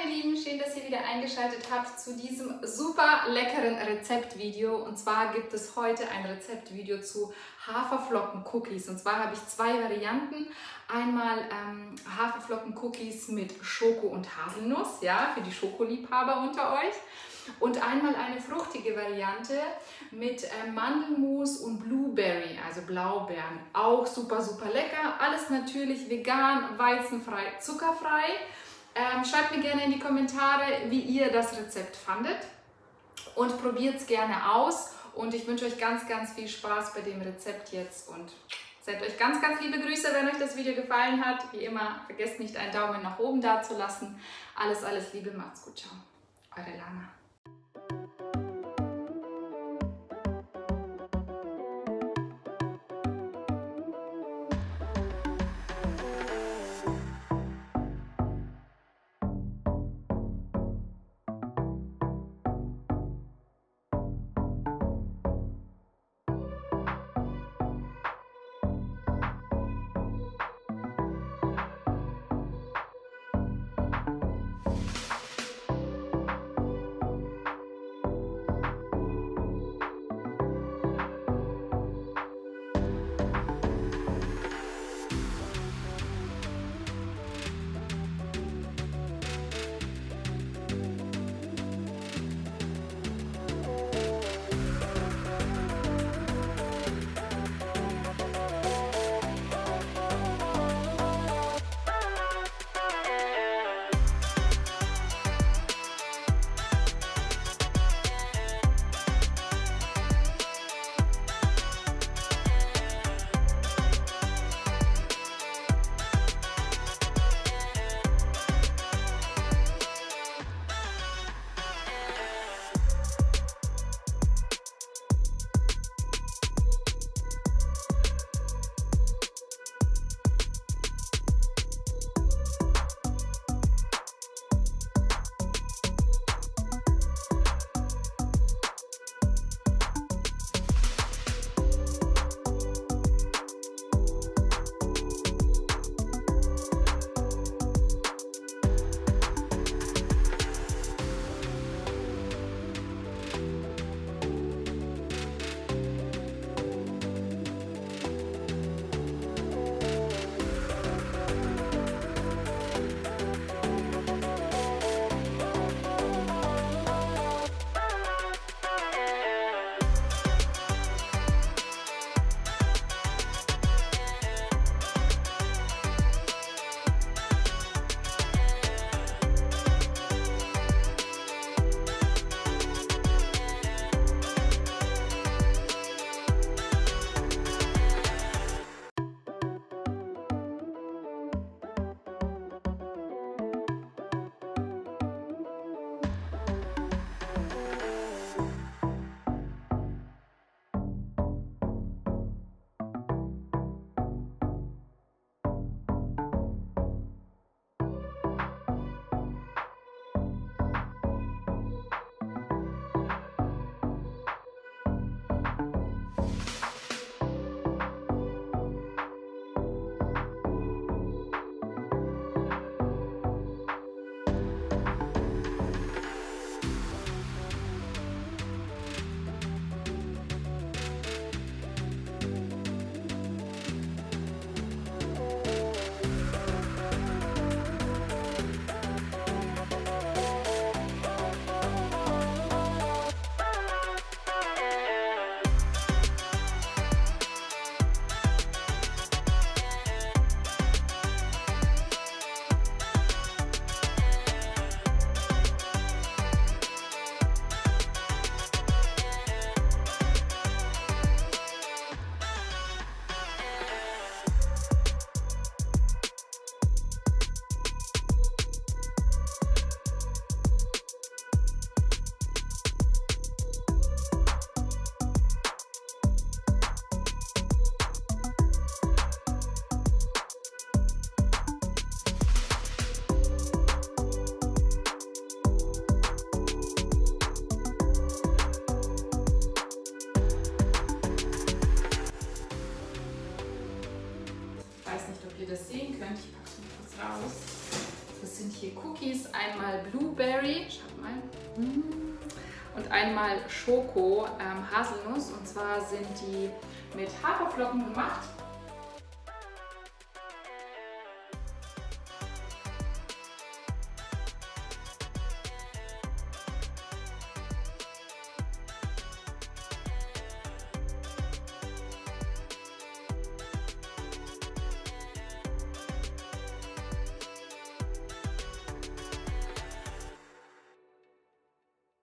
meine Lieben, schön, dass ihr wieder eingeschaltet habt zu diesem super leckeren Rezeptvideo. Und zwar gibt es heute ein Rezeptvideo zu Haferflocken-Cookies. Und zwar habe ich zwei Varianten. Einmal ähm, Haferflocken-Cookies mit Schoko und Haselnuss, ja, für die Schokoliebhaber unter euch. Und einmal eine fruchtige Variante mit äh, Mandelmus und Blueberry, also Blaubeeren. Auch super, super lecker. Alles natürlich vegan, weizenfrei, zuckerfrei. Ähm, schreibt mir gerne in die Kommentare, wie ihr das Rezept fandet und probiert es gerne aus. Und ich wünsche euch ganz, ganz viel Spaß bei dem Rezept jetzt und seid euch ganz, ganz liebe Grüße, wenn euch das Video gefallen hat. Wie immer, vergesst nicht einen Daumen nach oben da zu lassen. Alles, alles Liebe, macht's gut, ciao. Eure Lana. das sehen könnt. Ich packe es mal kurz raus. Das sind hier Cookies, einmal Blueberry, schaut mal, mhm. und einmal Schoko ähm, Haselnuss. Und zwar sind die mit Haferflocken gemacht.